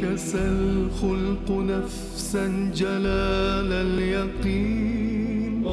كسى الخلق نفسا جلال اليقين.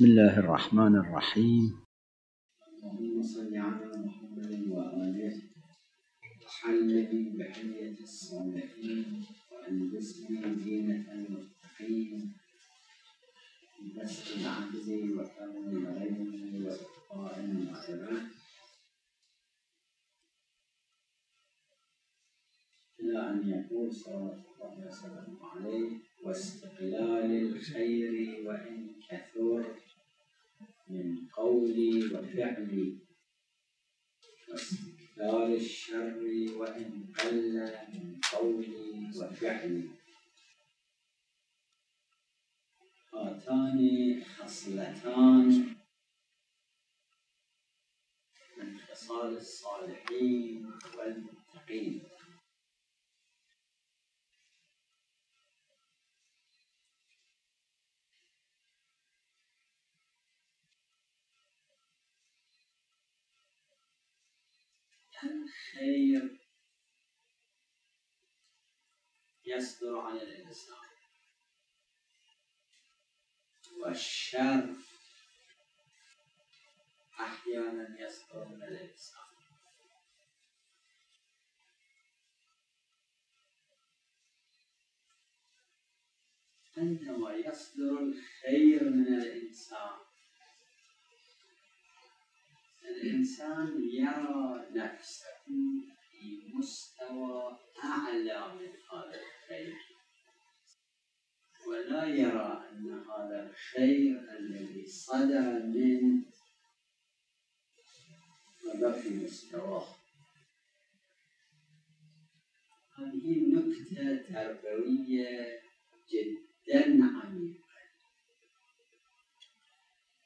بسم الله الرحمن الرحيم. اللهم صل على محمد وآله وحلني بحلية الصالحين وألبسني زينة المتقين. بسط العجز وكرم الغيم وإبقاء المعرفة إلى أن يقول صلى الله وسلم عليه. واستقلال الخير وإن كثر من قولي وفعلي واستكثار الشر وإن قل من قولي وفعلي هاتان خصلتان. من خصال الصالحين والمتقين. الخير يصدر عن الإنسان والشر أحيانا يصدر من الإنسان عندما يصدر الخير من الإنسان. الإنسان يرى نفسه في مستوى أعلى من هذا الخير. ولا يرى أن هذا الخير الذي صدر منه هذا في مستواه هذه نكتة تربوية جدا عميقة.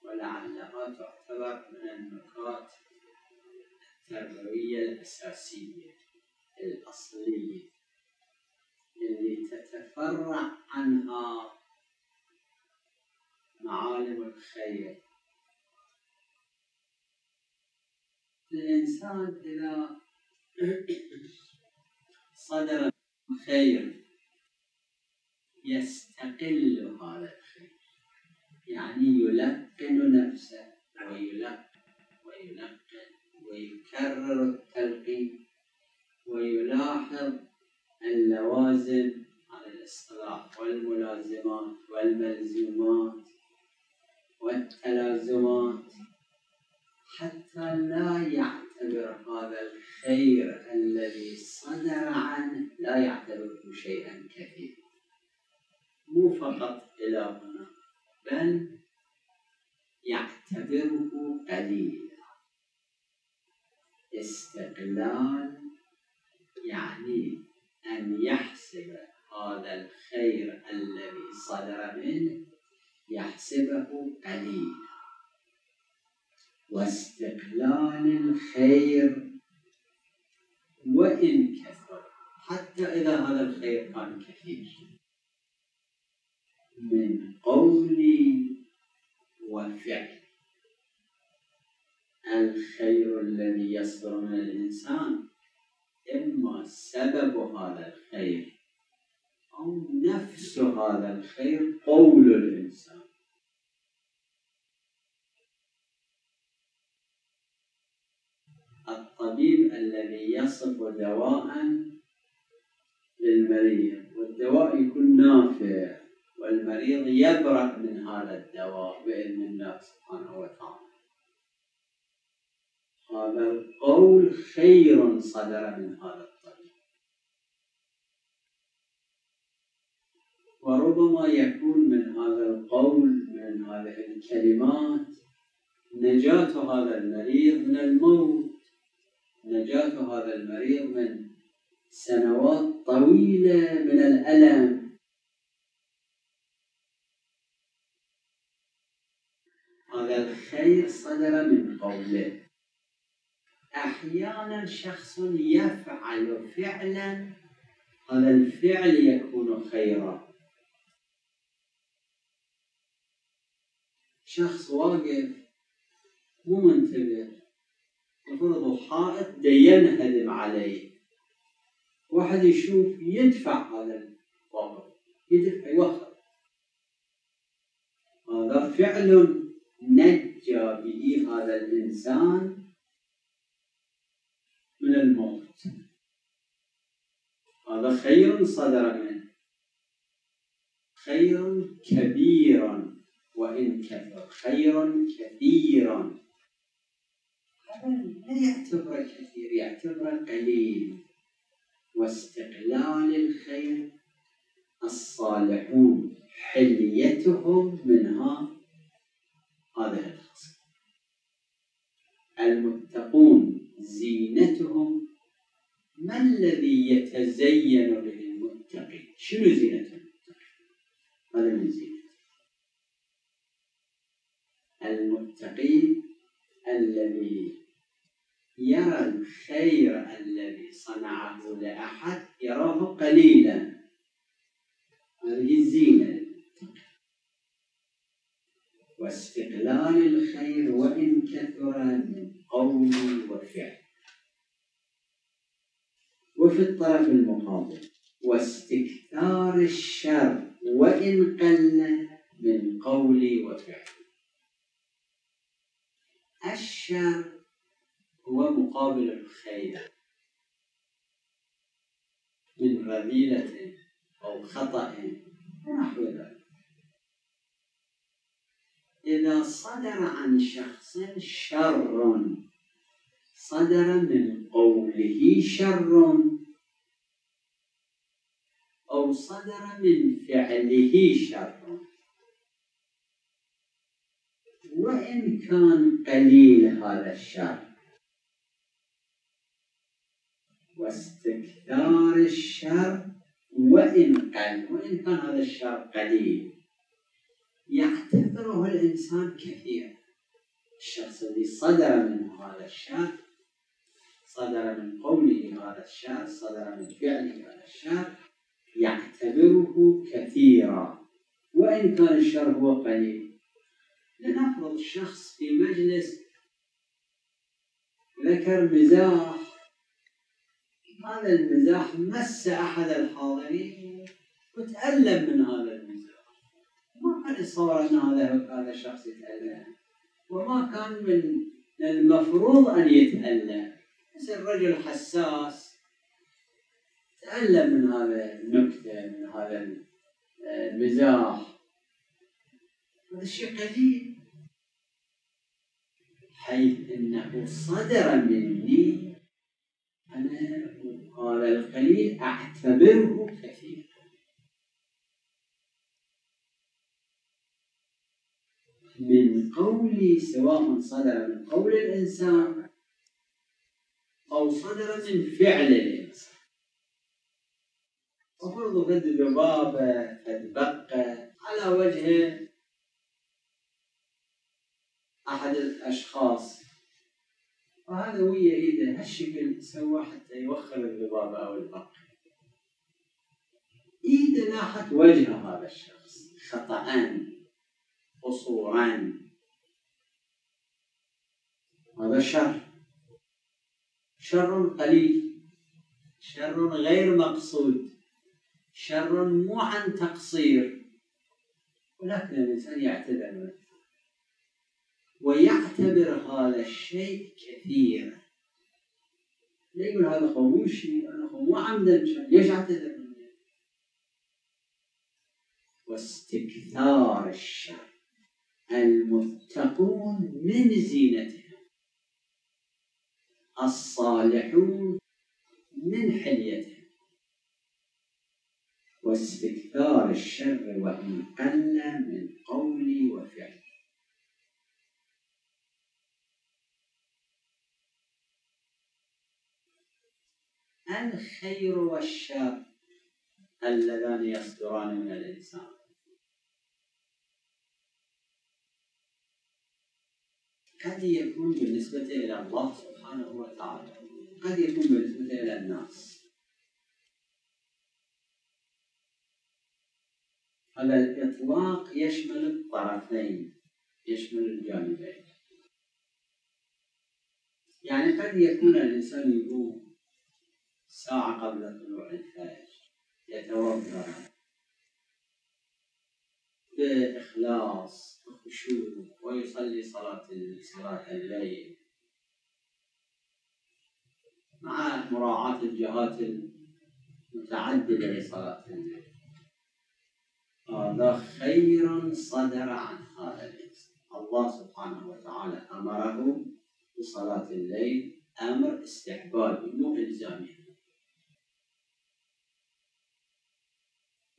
ولعلها تعتبر من النقاط التربوية الأساسية الأصلية اللي تتفرع عنها معالم الخير. الإنسان إذا صدر خير يستقل هذا الخير يعني يلقن نفسه ويلقن ويلقن ويكرر التلقين ويلاحظ اللوازم على الإصطلاح والملازمات والملزومات والتلازمات. حتى لا يعتبر هذا الخير الذي صدر عنه لا يعتبره شيئا كثيرا. مو فقط إلى هنا. بل يعتبره قليلا. استقلال يعني أن يحسب هذا الخير الذي صدر منه يحسبه قليلا. واستقلال الخير وإن كثر حتى إذا هذا الخير كان كثير. من قول وفعل. الخير الذي يصدر من الإنسان إما سبب هذا الخير أو نفس هذا الخير قول الإنسان. الطبيب الذي يصف دواء للمريض والدواء يكون نافع. والمريض يبرأ من هذا الدواء بإذن الله سبحانه وتعالى. هذا القول خير صدر من هذا الطبيب وربما يكون من هذا القول من هذه الكلمات نجاة هذا المريض من الموت. نجاة هذا المريض من سنوات طويلة من الألم هذا الخير صدر من قوله أحيانا شخص يفعل فعلا هذا الفعل يكون خيرا شخص واقف مو منتبه. المفروض حائط ينهدم عليه واحد يشوف يدفع هذا الطابق يدفع يوخر هذا فعل به هذا الإنسان من الموت. هذا خير صدر منه. خير كبير وإن كثر خير كثيرا لا يعتبر كثير يعتبر قليل. واستقلال الخير الصالحون حليتهم منها هذه الخصم المتقون زينتهم ما الذي يتزين به المتقي شنو زينة المتقي هذا من زينة. المتقي الذي يرى الخير الذي صنعه لأحد يراه قليلا. هذه الزينة. واستقلال الخير وإن كثر من قول وفعل. وفي الطرف المقابل واستكثار الشر وإن قل من قول وفعل. الشر هو مقابل الخير. من رذيلة أو خطأ ونحو ذلك. إذا صدر عن شخص شر صدر من قوله شر أو صدر من فعله شر. وإن كان قليل هذا الشر. واستكثار الشر وإن قل وإن كان هذا الشر قليل. يعتبره الإنسان كثير. الشخص الذي صدر منه هذا الشر صدر من قوله هذا الشر صدر من فعله هذا الشر يعتبره كثيرا. وإن كان الشر هو قليل. لنفرض شخص في مجلس ذكر مزاح. هذا المزاح مس أحد الحاضرين وتألم من هذا كان يتصور أن هذا هذا الشخص يتألم. وما كان من المفروض أن يتألم. بس الرجل حساس. تألم من هذا النكتة من هذا المزاح. هذا الشيء قليل حيث إنه صدر مني. أنا هذا القليل أعتبره كثير. من قولي سواء صدر من قول الإنسان أو صدر من فعل الإنسان. وفرض فد ذبابه فد بقه على وجه أحد الأشخاص. وهذا ويا إيده هالشكل سوى حتى يوخر الذبابة أو البق. إيده لاحت وجه هذا الشخص خطأ. قصورا هذا شر. شر قليل. شر غير مقصود. شر مو عن تقصير. ولكن الإنسان يعتذر منه ويعتبر هذا الشيء كثيرا لا يقول هذا خموشي أنا مو عمدا ليش اعتذر منه؟ واستكثار الشر. المتقون من زينتهم الصالحون من حليتهم واستكثار الشر وإن قل من قولي وفعلي الخير والشر اللذان يصدران من الإنسان. قد يكون بالنسبة إلى الله سبحانه وتعالى قد يكون بالنسبة إلى الناس. هذا الإطلاق يشمل الطرفين يشمل الجانبين. يعني قد يكون الإنسان يقوم ساعة قبل طلوع الفجر يتوضأ بإخلاص وخشوع ويصلي صلاة صلاة الليل مع مراعاة الجهات المتعددة لصلاة الليل هذا خير صدر عن هذا الإنسان الله سبحانه وتعالى أمره بصلاة الليل أمر استحبابي مو إلزامي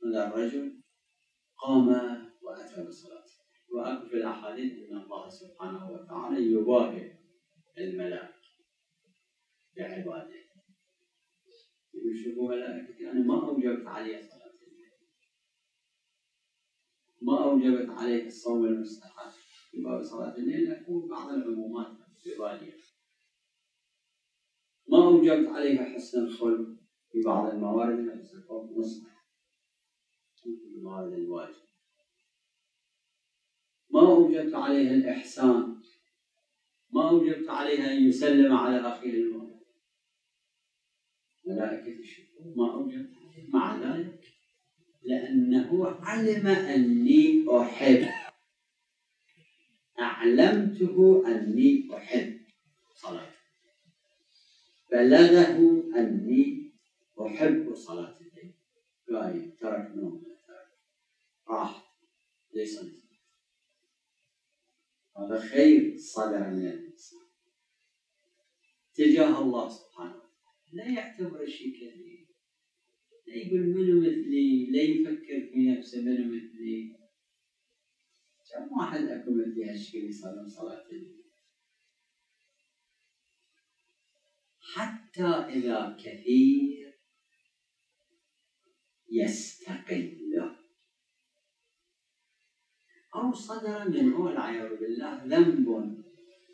هذا الرجل قام وأتى بصلاة وأكو في الأحاديث أن الله سبحانه وتعالى يباهي الملائكة بعباده. يقول شوفوا ملائكتي. أنا ما أوجبت عليه صلاة الليل. ما أوجبت عليه الصوم المستحب. في باب صلاة الليل لكن بعض العمومات في بالي ما أوجبت عليه حسن الخلق في بعض الموارد حسن الخلق في الموارد الواجب ما أوجبت عليه الإحسان. ما أوجبت عليه أن يسلم على أخيه المؤمن. ملائكة الشكر ما أوجبت مع ذلك لأنه علم أني أحب. أعلمته أني أحب. صلاة. بلغه أني أحب صلاة الليل قايم ترك نوم. راح. ليس هذا خير صدر من الإنسان تجاه الله سبحانه لا يعتبر شيء كبير. لا يقول منو مثلي لا يفكر في نفسه منو مثلي. كم واحد اكو مثلي هالشيء يصلي صلاة الليل حتى إذا كثير يستقل. أو صدر منه والعياذ بالله ذنب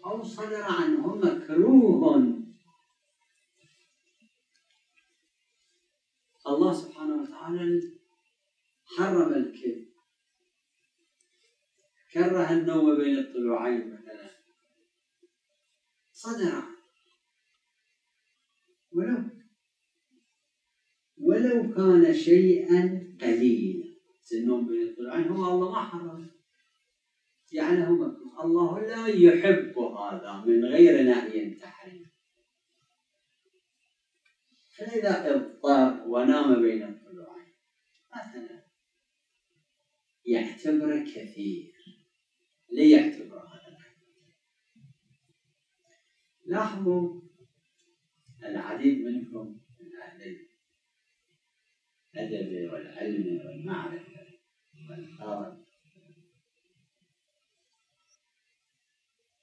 أو صدر عنه مكروه الله سبحانه وتعالى حرم الكذب. كره النوم بين الطلوعين مثلا. صدر ولو ولو كان شيئا قليلا. النوم بين الطلوعين هو الله ما حرم جعله مكروه الله لا يحب هذا من غير نهي تحريم. فإذا إضطر ونام بين الطلوعين مثلا يعتبر كثير. ليعتبر هذا لاحظوا العديد منكم من أهل الأدب والعلم والمعرفة والقرن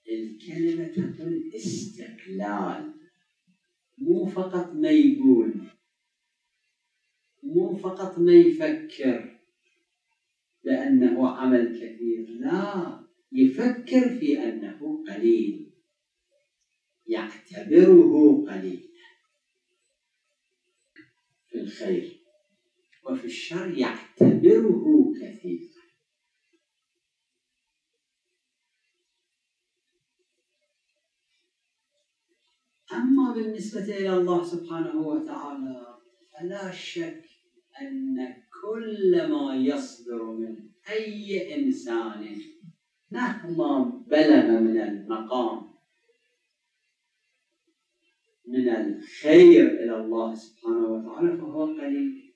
الكلمة تقول استقلال. مو فقط ما يقول مو فقط ما يفكر بأنه عمل كثير. لا يفكر في أنه قليل. يعتبره قليل في الخير وفي الشر يعتبره كثير. أما بالنسبة إلى الله سبحانه وتعالى فلا شك أن كل ما يصدر من أي إنسان مهما بلغ من المقام من الخير إلى الله سبحانه وتعالى فهو قليل.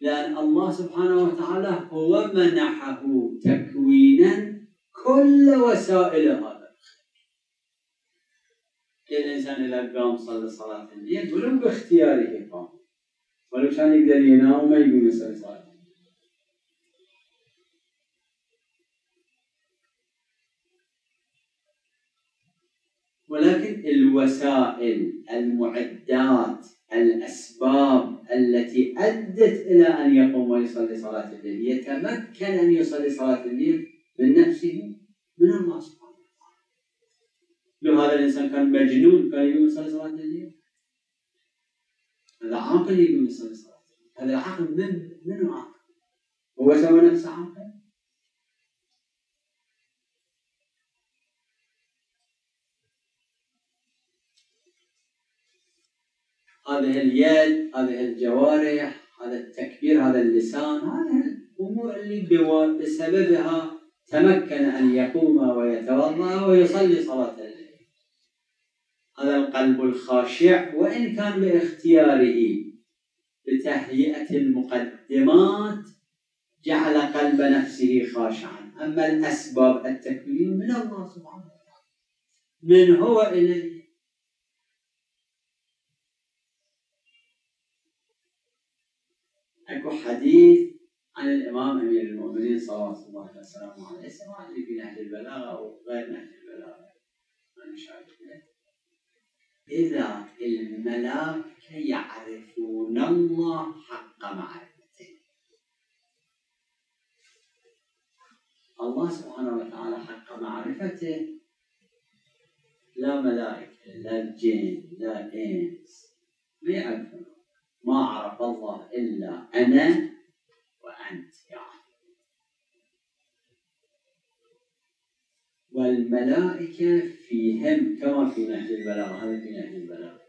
لأن الله سبحانه وتعالى هو منحه تكوينا كل وسائل الإنسان إذا قام صلى صلاة الليل ولو باختياره قام ولو كان يقدر ينام وما يقوم يصلي صلاة ولكن الوسائل المعدات الأسباب التي أدت إلى أن يقوم ويصلي صلاة الليل يتمكن أن يصلي صلاة الليل من نفسه من الله سبحانه لو هذا الإنسان كان مجنون كان يقوم يصلي صلاة الليل هذا عاقل يقوم يصلي الليل هذا العقل من من عاقل هو سوى نفسه عاقل؟ هذه اليد هذه الجوارح هذا التكبير هذا اللسان هذه الأمور اللي بسببها تمكن أن يقوم ويتوضأ ويصلي الليل هذا القلب الخاشع وإن كان باختياره بتهيئة المقدمات جعل قلب نفسه خاشعا. أما الأسباب التكوين من الله سبحانه وتعالى. من هو إليه؟ أكو حديث عن الإمام أمير المؤمنين صلوات الله وسلامه عليه سواء في نهج البلاغة أو غير نهج البلاغة. ما إذا الملائكة يعرفون الله حق معرفته. الله سبحانه وتعالى حق معرفته. لا ملائكة لا جن لا إنس ما يعرفون ما عرف الله إلا أنا وأنت يعني والملائكة فيهم كما في نهج البلاغة هذا في نهج البلاغة.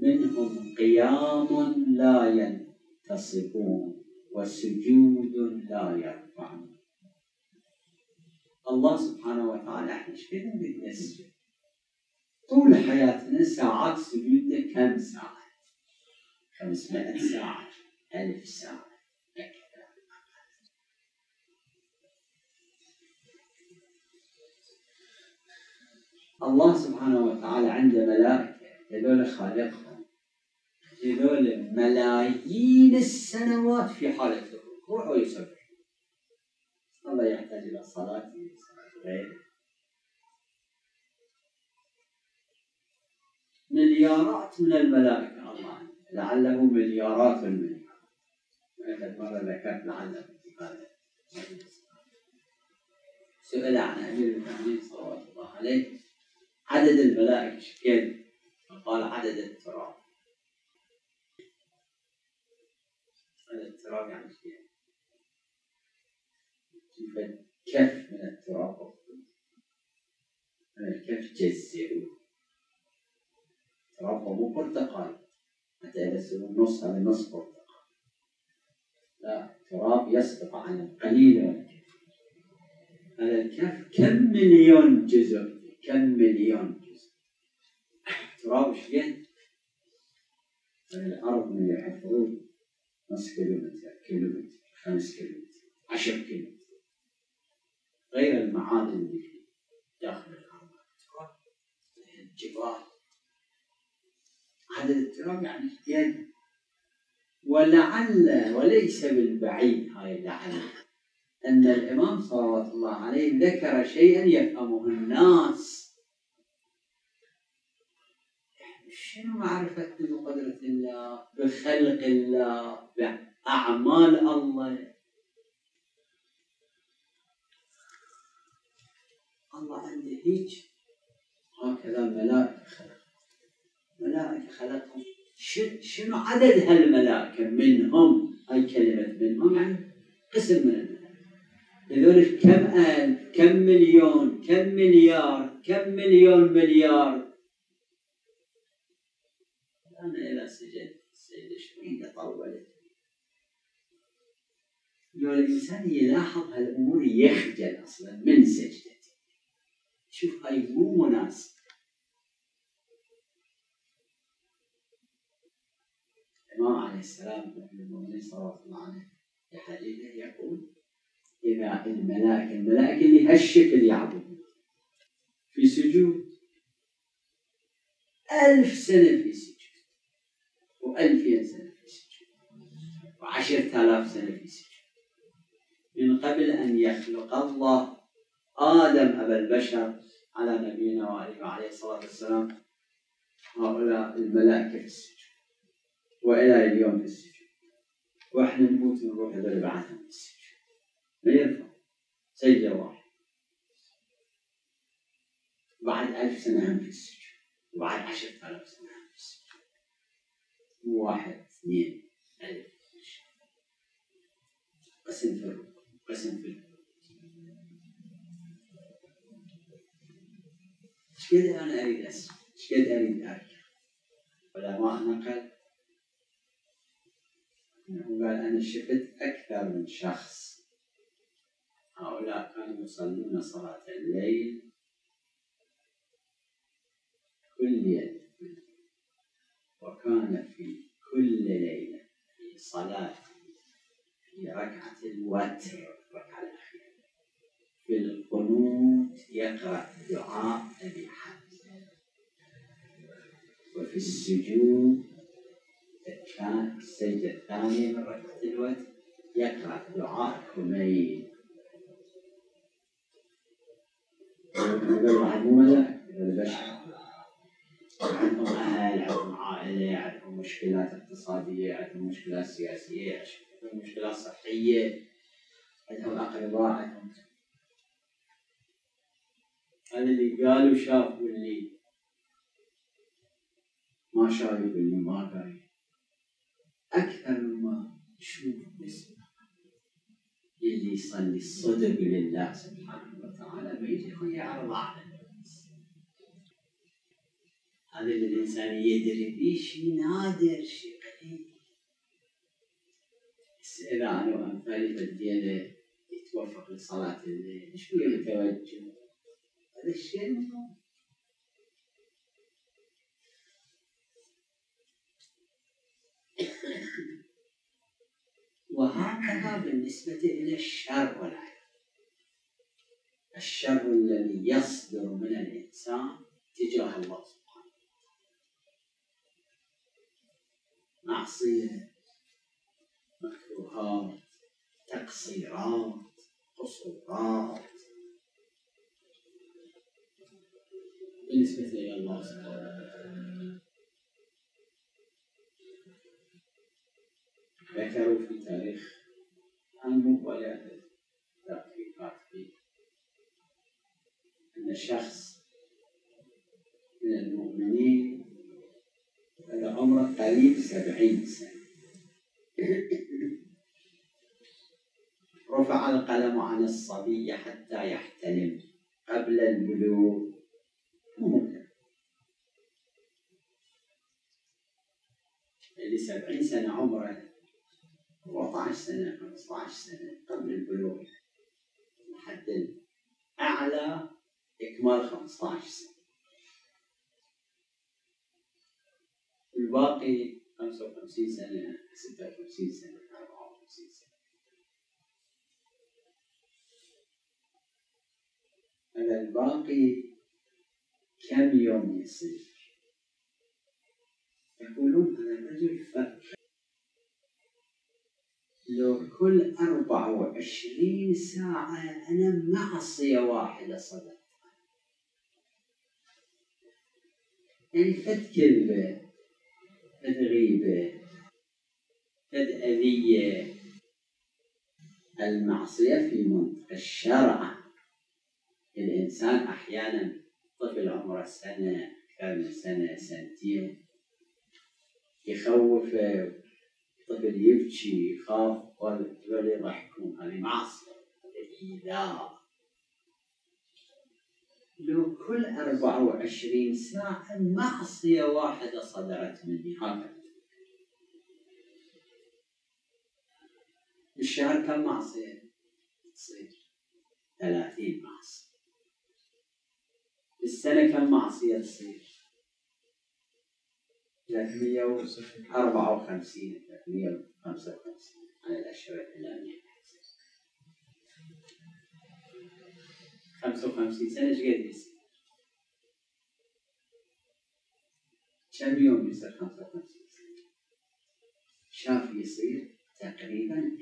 منهم قيام لا ينتصبون وسجود لا يرفعون. الله سبحانه وتعالى إحنا إيش كذا نسجد طول حياتنا ساعات سجودنا كم ساعة؟ 500 ساعة ألف ساعة. الله سبحانه وتعالى عنده ملائكة هذول خالقهم. هذول ملايين السنوات في حالة الركوع ويسبح الله يحتاج إلى الصلاة غيره مليارات من الملائكة الله. لعله مليارات هذا مرة ذكرت لعله؟ سئل عن أمير المؤمنين صلوات الله عليه. عدد الملائكة كم؟ فقال عدد التراب. عدد التراب يعني؟ كيف كف من التراب؟ الكف جزئوه تراب مو برتقال. حتى إذا يصيرون نص هذا نص برتقال. لا تراب يسبق عن القليل هذا الكف كم مليون جزء؟ كم مليون جزء تراب إيش قد؟ الأرض من يحفرون نص كيلومتر كيلومتر خمس كيلومتر عشر كيلومتر غير المعادن اللي في داخل الأرض الجبال عدد التراب يعني يد ولعل وليس بالبعيد هاي لعل أن الإمام صلوات الله عليه ذكر شيئا يفهمه الناس. شنو معرفة بقدرة الله بخلق الله بأعمال الله؟ الله عنده هيك. هكذا ملائكة خلق ملائكة خلقهم. شنو عدد هالملائكة منهم؟ هاي كلمة منهم يعني قسم من الملائكة هذول كم ألف كم مليون كم مليار كم مليون مليار. أنا إلى سجن السيدة شوي طولت. لو الإنسان يلاحظ هالأمور يخجل أصلا من سجدته. شوف هاي مو مناسب. الإمام عليه السلام صلى الله عليه وسلم في حديثه يقول إذا الملائكة الملائكة اللي هالشكل يعبدون. في سجود. ألف سنة في سجود. وألفين سنة في سجود. وعشرة آلاف سنة في سجود. من قبل أن يخلق الله آدم أبا البشر على نبينا وعليه وعليه الصلاة والسلام هؤلاء الملائكة في السجود. وإلى اليوم في السجود. وإحنا نموت ونروح هذول بعثهم في السجود. ما ينفع سجدة واحد. بعد ألف سنة هم في السجود وبعد عشرة آلاف سنة هم في السجود واحد اثنين ألف. قسم في الركن. قسم في الركن. إيش قد أنا أريد اسمع إيش قد أريد أرجع؟ علماء نقل إنه قال أنا شفت أكثر من شخص. هؤلاء كانوا يصلون صلاة الليل كل يوم. وكان في كل ليلة في صلاة في ركعة الوتر الركعة الأخيرة. في القنوت يقرأ دعاء أبي حمزة وفي السجود السجدة الثانية من ركعة الوتر يقرأ دعاء كميل مو ملائكة البشر عندهم أهل عندهم عائلة عندهم مشكلات اقتصادية عندهم مشكلات سياسية عندهم مشكلات صحية عندهم أقرباء عندهم هذا اللي قالوا شافوا اللي ما شايف اللي ما قايل أكثر مما تشوف بس اللي يصلي الصدق لله سبحانه وتعالى ما يجي يعرض على هذا اللي الإنسان يدري به شيء نادر شيء قليل إذا أنا وأمثالي بدينا يتوفق لصلاة الليل شوية متوجه هذا الشيء. وهكذا بالنسبة إلى الشر والعيب الشر الذي يصدر من الإنسان تجاه الله سبحانه معصية مكروهات تقصيرات قصورات. بالنسبة إلى الله سبحانه وتعالى. ذكروا في تاريخ عنه ولا تحقيقات فيه أن شخص من المؤمنين هذا عمره قريب سبعين سنة رفع القلم عن الصبي حتى يحتلم قبل البلوغ. اللي سبعين سنة عمره. 14 سنة 15 سنة قبل البلوغ الحد الأعلى إكمال 15 سنة. الباقي 55 سنة 56 سنة 54 سنة. هذا الباقي كم يوم يصير؟ يقولون هذا الرجل فكر لو كل أربعة وعشرين ساعة أنا معصية واحدة صدقت يعني فد كذبة فد غيبة فد أذية المعصية في منطق الشرع. الإنسان أحيانا طفل عمره سنة أكثر من سنة سنتين يخوفه طفل يبكي يخاف ولا يضحكون هذه معصية هذه إيذاء لو كل 24 ساعة معصية واحدة صدرت مني هكذا الشهر كم معصية؟ تصير 30 معصية السنة كم معصية تصير؟ 354 355 على الأشهر الإعلامية 55 سنة إيش قد يصير؟ كم يوم يصير 55 سنة؟ شاف يصير تقريبا 20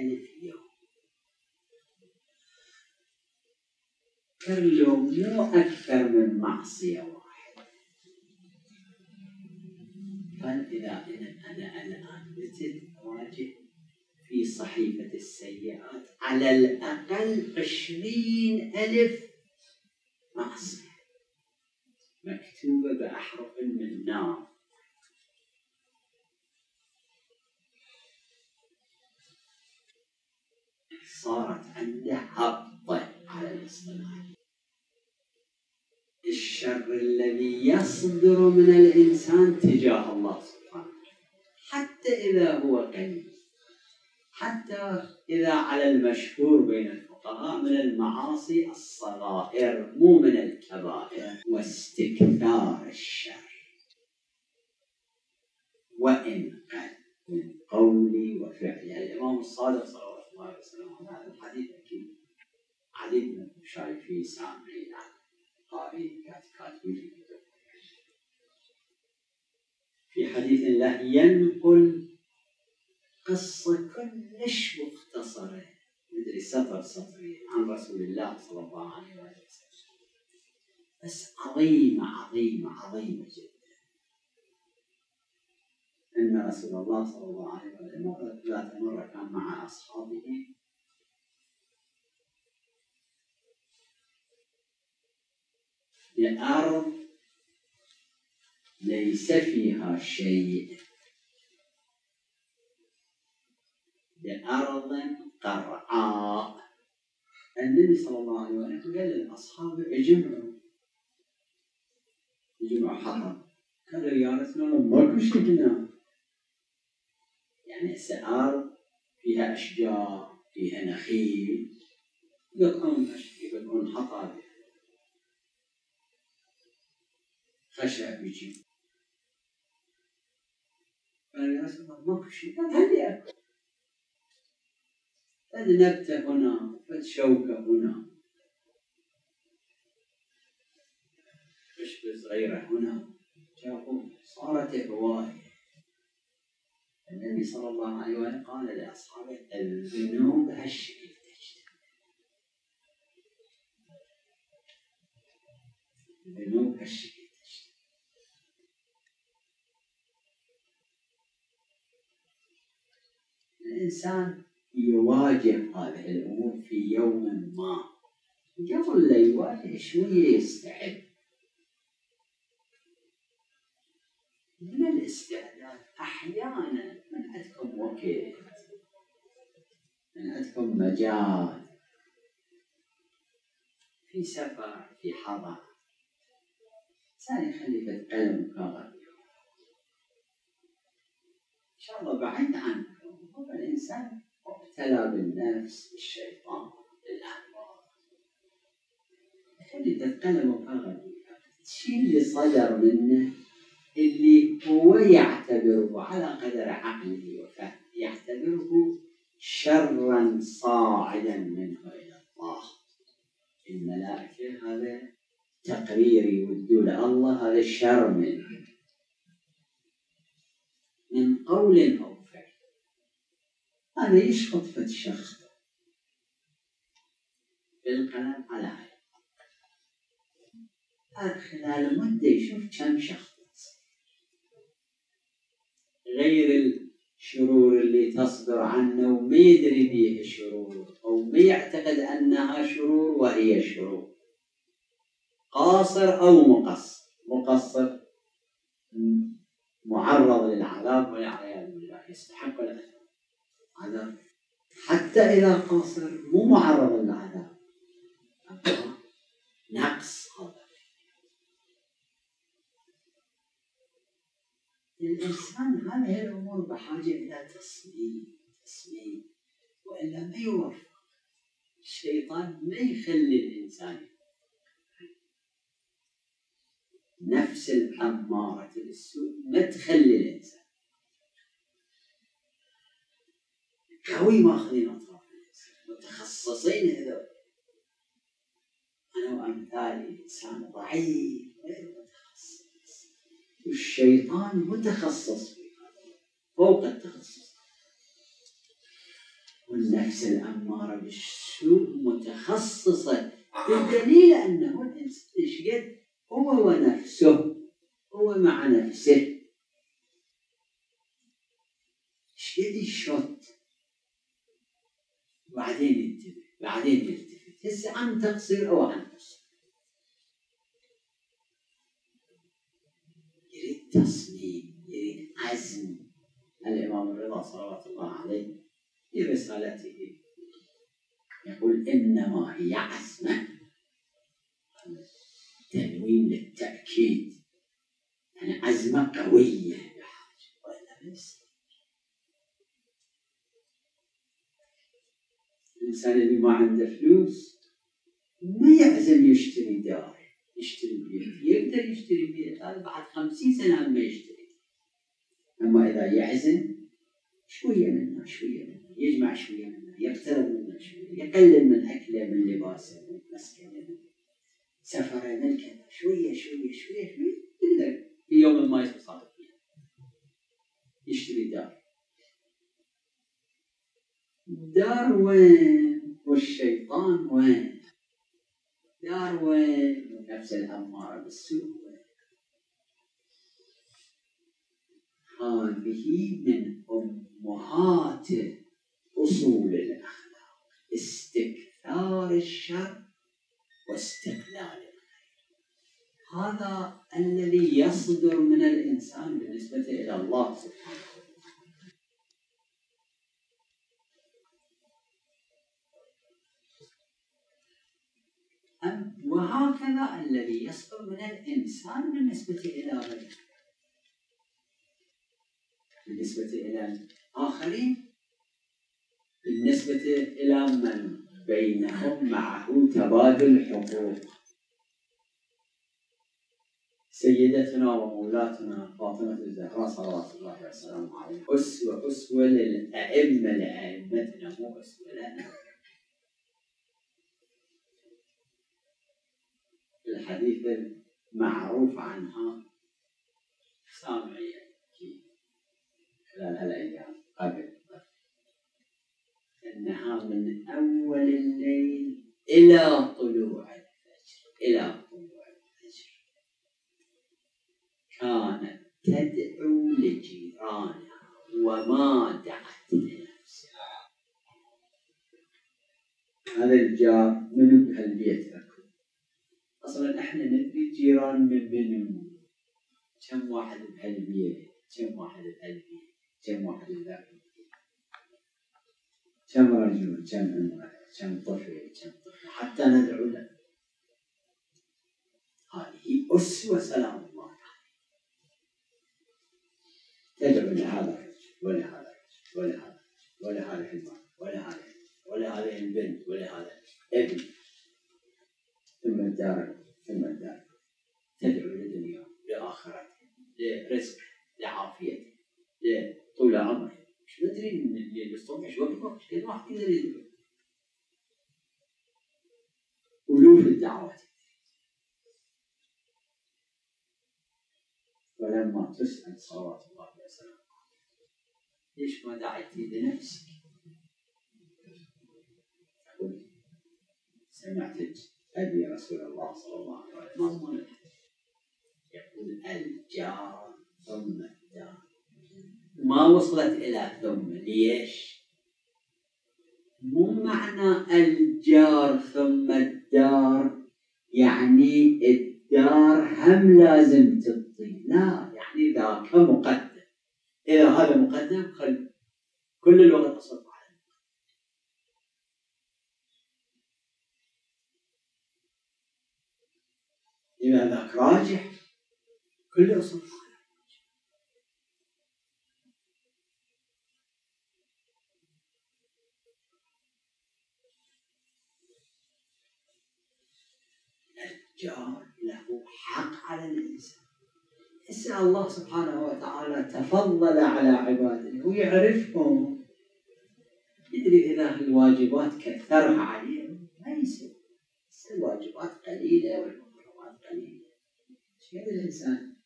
ألف يوم كل يوم مو أكثر من معصية واحدة فإذا أنا الآن بتت أواجه في صحيفة السيئات على الأقل عشرين ألف معصية. مكتوبة بأحرف من نار. صارت عنده هبطة على الاصطلاح. الشر الذي يصدر من الإنسان تجاه الله سبحانه حتى إذا هو قليل. حتى إذا على المشهور بين الفقهاء من المعاصي الصغائر مو من الكبائر. واستكثار الشر. وإن قل من قولي وفعلي. الإمام الصادق صلى الله عليه وسلم هذا الحديث أكيد علي شايفين سامعين قارئين كاتبين في حديث له ينقل قصة كلش مختصرة. مدري سطر سطرين عن رسول الله صلى الله عليه وسلم. بس عظيمة عظيمة عظيمة جدا. أن رسول الله صلى الله عليه وسلم ذات مرة كان مع أصحابه. لأرض ليس فيها شيء. لأرض قرعاء. النبي صلى الله عليه وسلم قال للأصحاب اجمعوا. اجمعوا حطب قالوا يا رسول الله ماكو هنا يعني أرض فيها أشجار فيها نخيل. يقطعون يقطعون حطب. خشب يجي قال رسول الله ماكو شيء أكل فد نبتة هنا فد شوكة هنا عشبة صغيرة هنا جابوا صارت هواية النبي صلى الله عليه وسلم قال لأصحابه الذنوب هالشكل الذنوب هالشكل الإنسان. يواجه هذه الأمور في يوم ما. قبل لا يواجه شوية يستعد. من الاستعداد أحيانا من عندكم وقت من عندكم مجال في سفر في حضر. إنسان يخلي قلم وكاغذ إن شاء الله بعيد عنكم هو الإنسان مبتلى بالنفس بالشيطان بالأهواء خلي تتقلم وفغل تشيل اللي صدر منه اللي هو يعتبره على قدر عقله وفهمه يعتبره شرا صاعدا منه إلى الله. الملائكة هذا تقرير يودوا الله هذا الشر منه. من قول أو هذا يشخط شخص بالقلم على عين. خلال مدة يشوف كم شخص. غير الشرور اللي تصدر عنه وما يدري بيه شرور أو ما يعتقد أنها شرور وهي شرور. قاصر أو مقصر. مقصر معرض للعذاب والعياذ بالله يستحق العذاب عذاب حتى إذا قاصر مو معرض للعذاب. نقص هذا الإنسان هذه الأمور بحاجة إلى تصميم تصميم وإلا ما يوفق. الشيطان ما يخلي الإنسان نفس الأمارة بالسوء مدخل للإنسان قوي ماخذين الإنسان متخصصين هذول. أنا وأمثالي إنسان ضعيف غير متخصص. والشيطان متخصص في هذا فوق التخصص. والنفس الأمارة بالسوء متخصصة. بالدليل أنه الإنسان إيش قد؟ هو ونفسه هو مع نفسه إيش قد يشط بعدين ينتبه بعدين يلتفت. هسه عن تقصير أو عن قصر يريد تصميم يريد عزم. الإمام الرضا صلوات الله عليه في رسالته يقول إنما هي عزمة. تنوين للتأكيد. يعني عزمة قوية ولا بس الإنسان اللي ما عنده فلوس ما يعزم يشتري دار يشتري بيت يقدر يشتري بيت. هذا بعد خمسين سنة ما يشتري. أما إذا يعزم شوية منه شوية منه يجمع شوية منه يقترب منه شوية يقلل من أكله من لباسه من مسكنه سفره من كذا. شوية شوية شوية شوية يقدر. في يوم ما فيها يشتري دار دار وين والشيطان وين؟ دار وين؟ ونفس الأمارة بالسوء وين؟ هذه من أمهات أصول الأخلاق استكثار الشر واستقلال هذا الذي يصدر من الإنسان بالنسبة إلى الله سبحانه وهكذا الذي يصدر من الإنسان بالنسبة إلى غيره. بالنسبة إلى الآخرين بالنسبة إلى من بينهم معه تبادل حقوق سيدتنا ومولاتنا فاطمة الزهراء صلوات الله وسلامه عليها أسوة أسوة للأئمة لأئمتنا مو أسوة لنا. الحديث المعروف عنها سامعين خلال هالأيام قبل. إنها من أول الليل إلى طلوع الفجر إلى طلوع الفجر. كانت تدعو لجيرانها وما دعت لنفسها. هذا الجار من بهالبيت. أصلا إحنا ندري جيران من منو كم واحد بهالبيت كم واحد بهالبيت كم واحد بذاك كم رجل؟ كم امرأة كم طفل؟ كم طفل؟ حتى ندعو له. هذه أسوة سلام الله تدعو لهذا الرجل ولهذا الرجل ولهذا ولهذا الحمار ولهذا ولهذه البنت ولهذا ابن ثم الدار ثم الدار تدعو لدنيا لآخرته لرزق لعافيته لطول عمره مش ندري من إيش وقت كل واحد يقدر يدعو ألوف الدعوات ولما تسأل صلوات الله وسلامه ليش ما دعيتي لنفسك؟ سمعت أبي رسول الله صلى الله عليه وسلم مضمون يقول الجار ثم الدار. ما وصلت إلى ثم ليش؟ مو معنى الجار ثم الدار يعني الدار هم لازم تبطي. لا يعني ذاك مقدم. إذا هذا مقدم خل كل الوقت أصب إذا ذاك راجح كله صف الجار له حق على الإنسان. هسه الله سبحانه وتعالى تفضل على عباده ويعرفهم. يدري إذا الواجبات كثرها عليهم. ما يصير الواجبات قليلة قليلة شيء الإنسان؟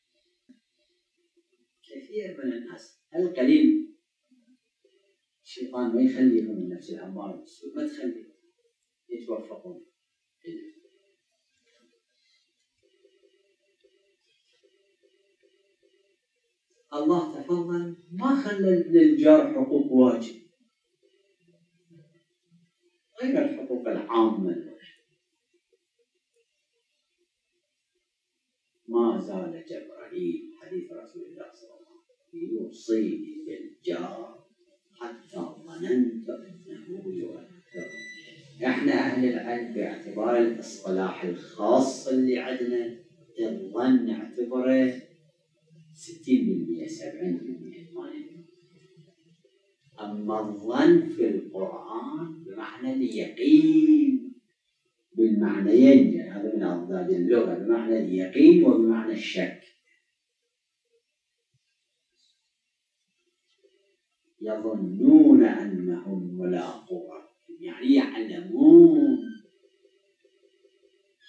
كثير من الناس؟ القليل الشيطان ما يخليهم من نفس الأمارة بالسوء ما تخليهم يتوفقون. الله تفضل ما خلى للجار حقوق واجب؟ غير الحقوق العامة. ما زال جبرائيل حديث رسول الله صلى الله عليه وسلم يوصيني بالجار حتى ظننت أنه يؤثر. إحنا أهل العلم باعتبار الاصطلاح الخاص اللي عندنا الظن نعتبره 60% 70% 80% أما الظن في القرآن بمعنى اليقين بالمعنيين يعني هذا من أضداد اللغة بمعنى اليقين وبمعنى الشك. يظنون أنهم ملاقو يعني يعلمون.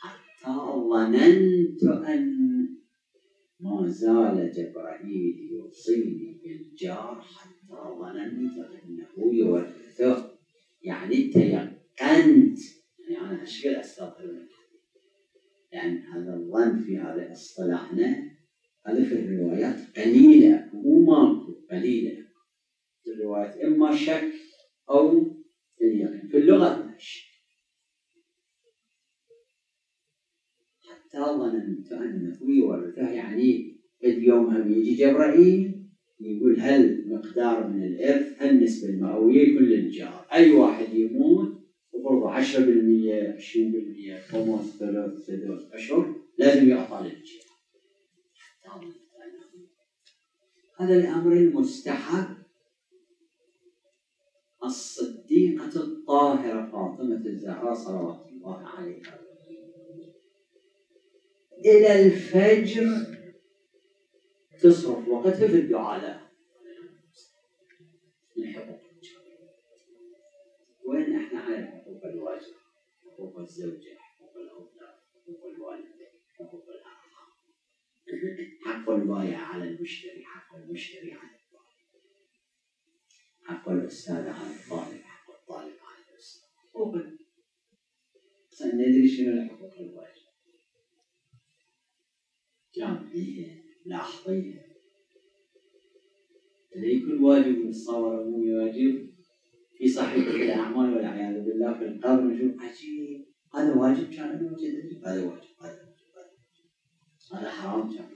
حتى ظننت أن ما زال جبرائيل يوصيني بالجار حتى ظننت أنه يورثه. يعني تيقنت يعني اشكل استغفر الله لأن هذا الظن في هذا اصطلاحنا هذا في الروايات قليلة مو ماكو قليلة. في الروايات إما شك أو اليقين في اللغة شك. حتى ظننت أنه يورثه يعني اليوم هم يجي جبرائيل يقول هل مقدار من الإرث النسبة المئوية يكون للجار أي واحد يموت وفرضه 10% 20% خمس ثلاث سدس أشهر لازم يعطى للجار هذا الأمر المستحب. الصديقة الطاهرة فاطمة الزهراء صلوات الله عليها. إلى الفجر تصرف وقتها في الدعاء. له الحقوق وين إحنا على حقوق الواجب حقوق الزوجة حقوق الأولاد حقوق الوالدين حقوق الأرحام حق البايع على المشتري حق المشتري على البائع حق الأستاذ على الطالب حق الطالب على الأستاذ. حقوق ندري شنو الحقوق الواجب. جامعية لاحظية واجب متصور مو واجب في صحيفة الأعمال والعياذ بالله في القبر نشوف عجيب. هذا واجب كان موجود هذا واجب هذا واجب هذا حرام كان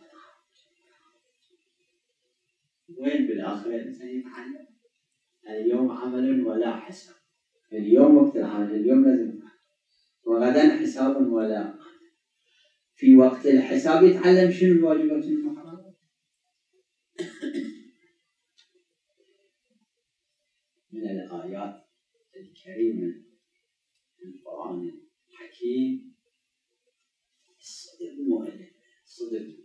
وين بالآخرة الإنسان يتعلم اليوم عمل ولا حساب. اليوم وقت العمل اليوم لازم وغدا حساب ولا في وقت الحساب يتعلم شنو الواجبات المحرمة. من الآيات الكريمة في القرآن الحكيم. الصدق مؤلم صدق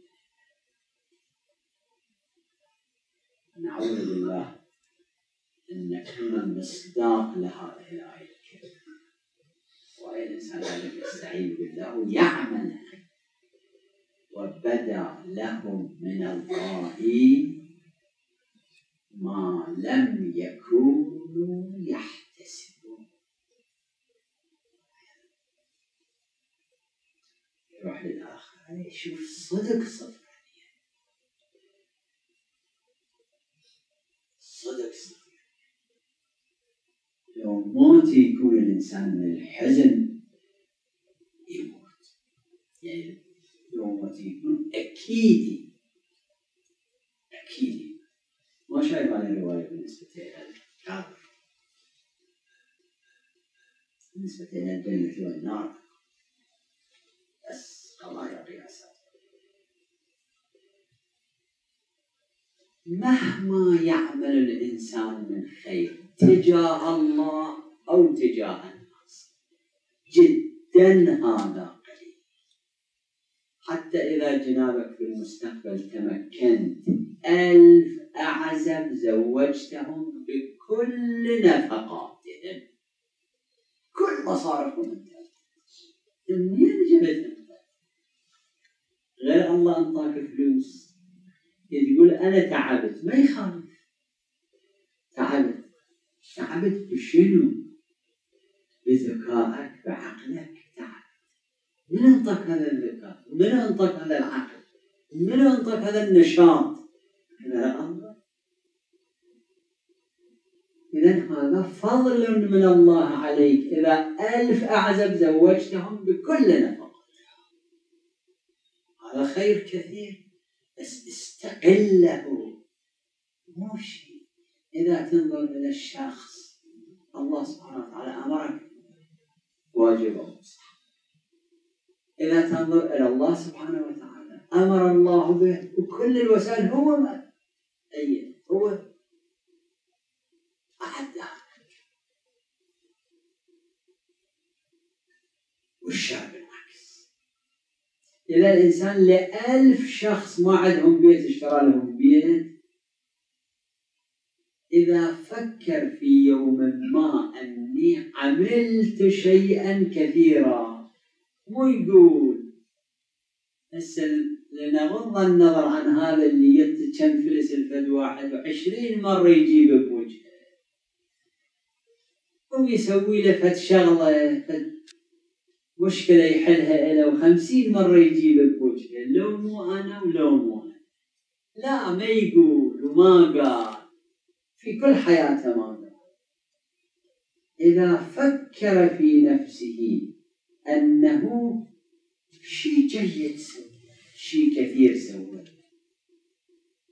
نعوذ بالله أن نكون مصداق لهذه الآية الكريمة. وأي الإنسان يستعين بالله ويعمل. وبدأ لهم من الله ما لم يكونوا يحتسبون يروح للآخر يشوف صدق صدق صدق صدق لو موت يكون الإنسان من الحزن يموت يعني يكون أكيد أكيد ما شايف هذه الرواية بالنسبة إلى بالنسبة إلى الجنة والنار بس قضايا قياسات مهما يعمل الإنسان من خير تجاه الله أو تجاه الناس جدا هذا حتى إذا جنابك في المستقبل تمكنت ألف أعزب زوجتهم بكل نفقاتهم. كل مصارفهم انت منين جبتهم غير الله أنطاك فلوس. تقول أنا تعبت. ما يخالف. تعبت. تعبت بشنو؟ بذكائك بعقلك. تعبت. من أنطاك هذا الذكاء؟ من أنطاك هذا العقل؟ من أنطاك هذا النشاط؟ هذا الله. إذا هذا فضل من الله عليك. إذا ألف أعزب زوجتهم بكل نفقة هذا خير كثير. بس استقله. مو شيء. إذا تنظر إلى الشخص الله سبحانه وتعالى أمرك. واجب إذا تنظر إلى الله سبحانه وتعالى أمر الله به وكل الوسائل هو ما. أي هو والشعب العكس إذا الإنسان لألف شخص ما عندهم بيت اشترى لهم بيت إذا فكر في يوم ما أني عملت شيئا كثيرا مو يقول هسه لنغض النظر عن هذا اللي كم فلس الفد واحد وعشرين مرة يجيب بوجهه ويسوي له فد شغلة فد مشكلة يحلها له وخمسين مرة يجيب بوجهه لو مو أنا ولو مو أنا. لا ما يقول وما قال. في كل حياته ما قال. إذا فكر في نفسه أنه شيء جيد سوى شيء كثير سوى.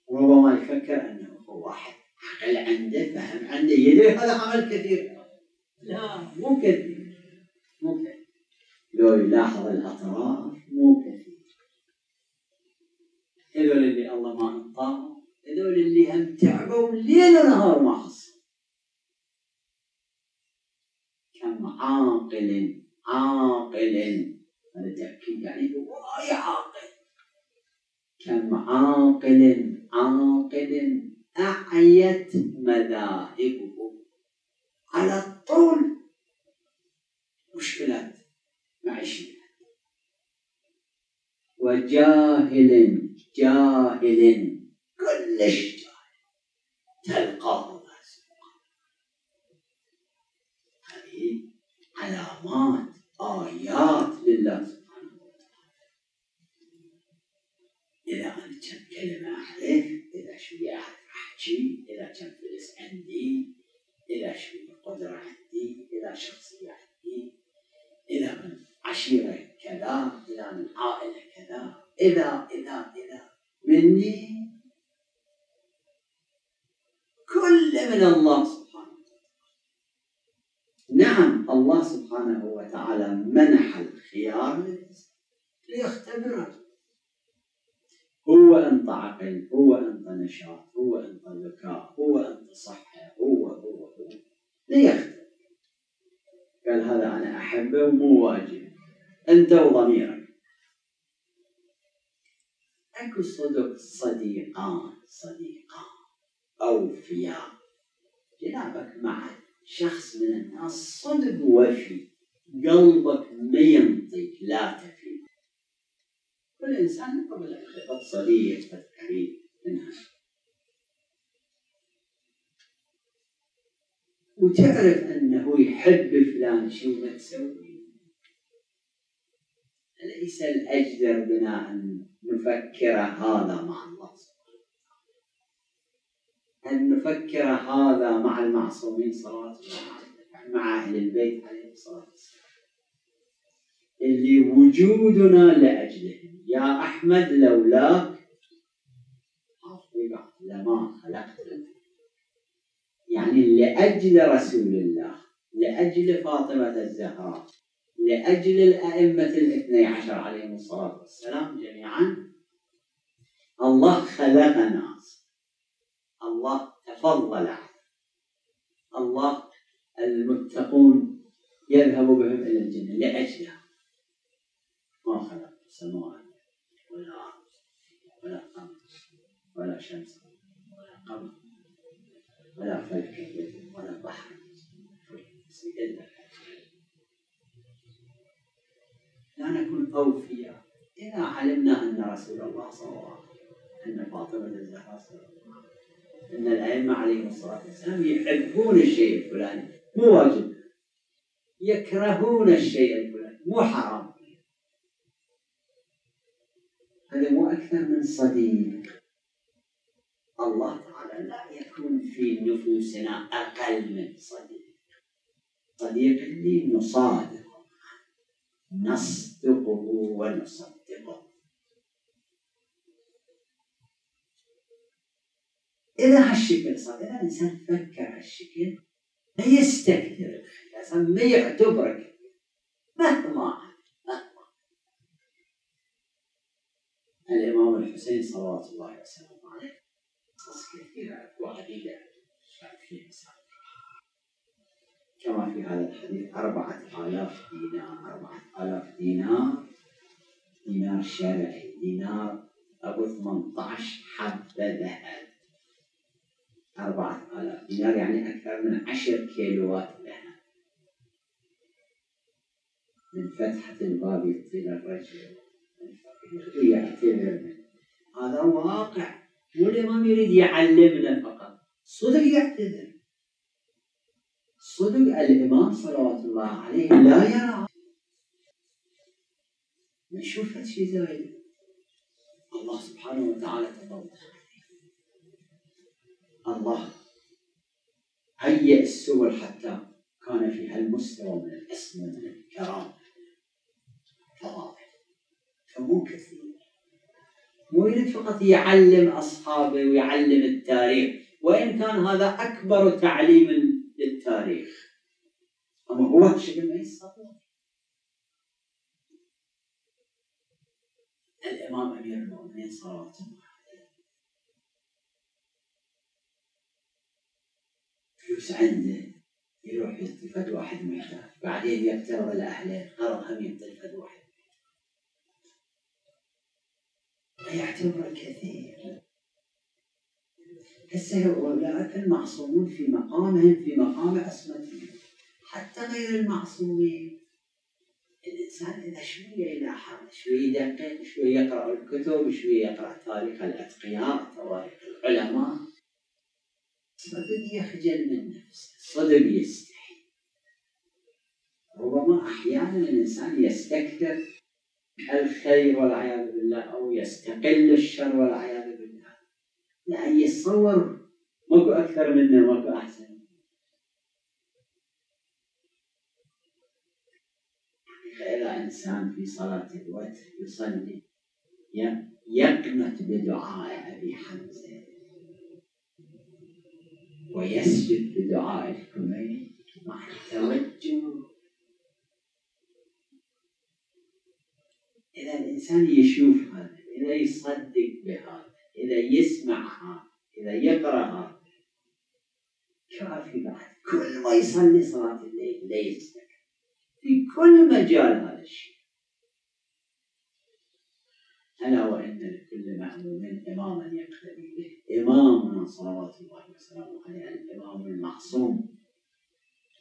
وربما يفكر أنه هو واحد عقل عنده فهم عنده يدري هذا عمل كثير. لا مو كثير لو يلاحظ الأطراف كثير هذول اللي الله ما أعطاهم هذول اللي هم تعبوا ليل ونهار ما حصلوا كم عاقل عاقل. هذا تأكيد يعني واي عاقل. كم عاقل عاقل أعيت مذاهبه على الطول مشكلات معيشية وجاهل جاهل كلش جاهل. تلقاه هذه علامات آيات لله سبحانه وتعالى. إذا أنا كم كلمة أعرف إذا شوية أحكي إذا كم فلس عندي إذا شوية قدرة عندي إذا شخصية عندي إذا من عشيرة كذا إذا من عائلة كذا إذا إذا إذا مني كل من الله سبحانه وتعالى. نعم الله سبحانه وتعالى منح الخيار ليختبره هو أنت عقل هو أنت نشاط هو أنت ذكاء هو أنت صحة هو ليختبر قال هذا أنا أحبه ومو واجب. أنت وضميرك. أكو صدق صديقان صديقان. أوفياء جنابك مع شخص من الناس صدق وفي. قلبك ما ينطق لا تفي. كل إنسان قبل صديق قريب منها. وتعرف أنه يحب فلان شو ما تسوي؟ أليس الأجدر بنا أن نفكر هذا مع الله سبحانه أن نفكر هذا مع المعصومين صلوات الله مع أهل البيت عليهم الصلاة والسلام اللي وجودنا لأجلهم. يا أحمد لولاك. لما خلقت يعني لأجل رسول الله لأجل فاطمة الزهراء لأجل الأئمة الاثني عشر عليهم الصلاة والسلام جميعا. الله خلق ناس الله تفضل عليه الله المتقون يذهب بهم إلى الجنة لأجلها ما خلق السماوات ولا أرض ولا قمر ولا شمس ولا قمر. ولا فلك ولا بحر لا نكون أوفياء. إذا علمنا أن رسول الله صلى الله عليه وسلم أن فاطمة الزهراء صلى الله أن الأئمة عليهم الصلاة والسلام يحبون الشيء الفلاني. مو واجب. يكرهون الشيء الفلاني. مو حرام. هذا مو أكثر من صديق. الله لا يكون في نفوسنا أقل من صديق. صديق اللي نصادق. نصدقه ونصدقه. إذا هالشكل صار إذا الإنسان فكر هالشكل ما يستكثر الخير ما يعتبرك. مهما مهما. الإمام الحسين صلوات الله عليه كثيرة وعديدة فيها كما في هذا الحديث أربعة آلاف دينار أربعة آلاف دينار دينار شرعي دينار أبو 18 حبة ذهب أربعة آلاف دينار يعني أكثر من عشر كيلوات ذهب. من فتحة الباب إلى الرجل. يعتبر هذا واقع. مو الإمام يريد يعلمنا فقط. صدق يعتذر. صدق الإمام صلوات الله عليه لا يرى. نشوف شيء زايد الله سبحانه وتعالى تفضل الله هيئ السور حتى كان فيها المستوى من الاسم من الكرامة فضائل فمو كثير. يريد فقط يعلم أصحابه ويعلم التاريخ وإن كان هذا أكبر تعليم للتاريخ. أما هو هالشكل ما يستطيع. الإمام أمير المؤمنين صلوات الله فلوس عنده يروح يلتفت واحد محتاج بعدين يقترض لأهله قرض هم يلتفت واحد. ويعتبر كثير هسه أولئك المعصومون في مقامهم في مقام عصمتهم. حتى غير المعصومين. الإنسان إذا شوية يلاحظ شوية يدقق شوية يقرأ الكتب شوية يقرأ تاريخ الأتقياء تاريخ العلماء. صدق يخجل من نفسه. صدق يستحي. ربما أحيانا الإنسان يستكثر الخير والعياذ بالله أو يستقل الشر والعياذ بالله. لأن يتصور ماكو أكثر منه ماكو أحسن. فإذا إنسان في صلاة الوتر يصلي يقنت بدعاء أبي حمزة. ويسجد بدعاء الكمين مع التوجه. إذا الإنسان يشوف هذا إذا يصدق بهذا إذا يسمع هذا إذا يقرأ هذا. كافي بعد. كل ما يصلي صلاة الليل ليس في كل مجال هذا الشيء. ألا وإن لكل مأموم إماما يقتدي به. إمامنا صلوات الله وسلامه عليه. الإمام المعصوم.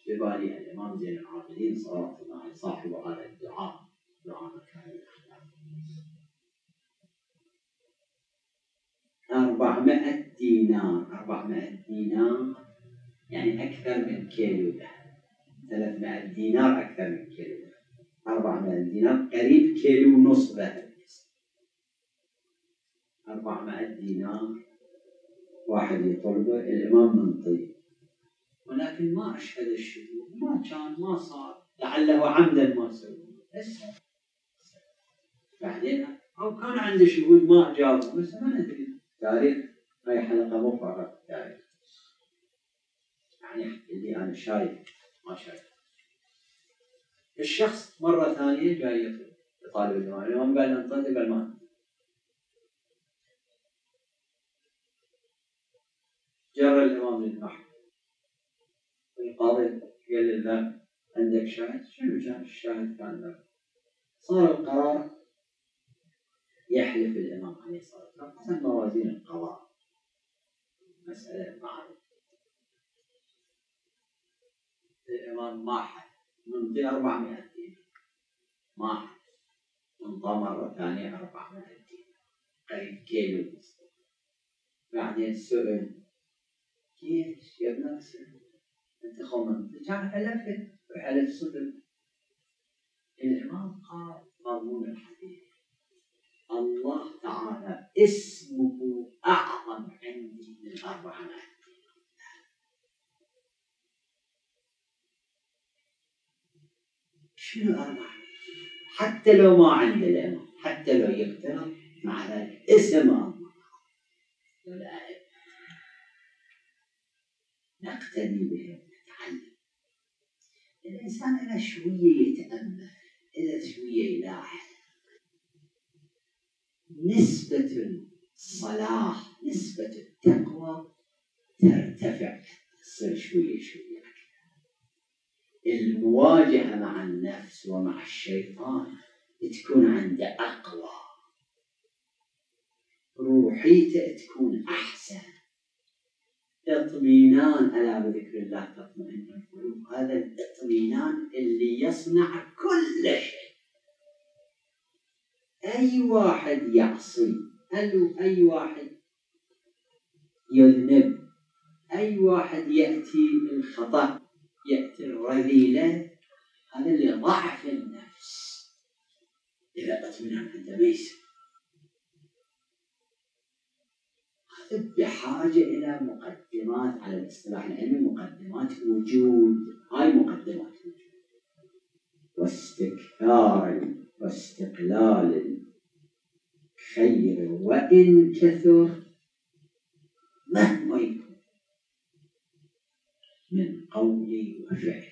ببالي الإمام زين العابدين صلوات الله صاحب هذا الدعاء. دعاء مكان. أربعمائة دينار. أربعمائة دينار يعني أكثر من كيلو ذهب. ثلاثمائة دينار أكثر من كيلو ذهب. أربعمائة دينار قريب كيلو ونصف ذهب. أربعمائة دينار واحد يطلبه الإمام منطي ولكن ما أشهد الشهود. ما كان ما صار. لعله عمدا ما سوى. بعدين أو كان عنده شهود ما أجابوا بس ما ندري. تاريخ هاي حلقة مفرغة تاريخ يعني اللي أنا شايف ما شايف. الشخص مرة ثانية جاي يطلب يطالب الإمام الإمام قال انطلق قال ما جرى الإمام للمحكمة. القاضي قال له عندك شاهد؟ شنو كان الشاهد؟ كان؟ صار القرار يحلف الإمام عليه الصلاة والسلام. حسب موازين القضاء. مسألة معروفة. الإمام ما حد نعطي 400 دينار ما حد نعطى مرة ثانية 400 دينار قريب كيلو بعدين سئل كيف يا ابن أنت خممت كان حلفت. وحلف صدق. الإمام قال مضمون الحديث. الله تعالى اسمه أعظم عندي من الأربعمائة شنو أربعة حتى لو ما عند الإمام حتى لو يقترب مع ذلك اسم الله نقتدي بهم نتعلم الإنسان إذا شوية يتأمل إذا شوية يلاحظ نسبة الصلاح نسبة التقوى ترتفع. تصير شوية شوية. المواجهة مع النفس ومع الشيطان تكون عنده أقوى. روحيته تكون أحسن. اطمئنان ألا بذكر الله تطمئن القلوب؟ هذا الاطمئنان اللي يصنع كل شيء. أي واحد يعصي أي واحد؟ يذنب أي واحد يأتي الخطأ يأتي الرذيلة؟ هذا اللي ضعف النفس. إذا اطمئنان عنده ما بحاجة إلى مقدمات على الاصطلاح العلمي مقدمات وجود هاي مقدمات وجود. واستكثار واستقلال الخير وإن كثر مهما يكون من قول وفعل.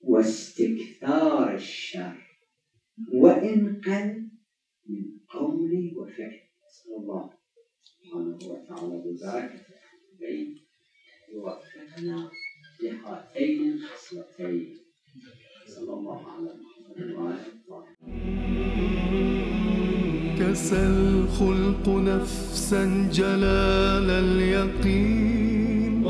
واستكثار الشر. وإن قل من قول وفعل. نسأل الله سبحانه وتعالى ببركة البيت يوفقنا لهاتين الخصلتين. صلى الله على محمد وعلى كسى الخلق نفسا جلال اليقين؟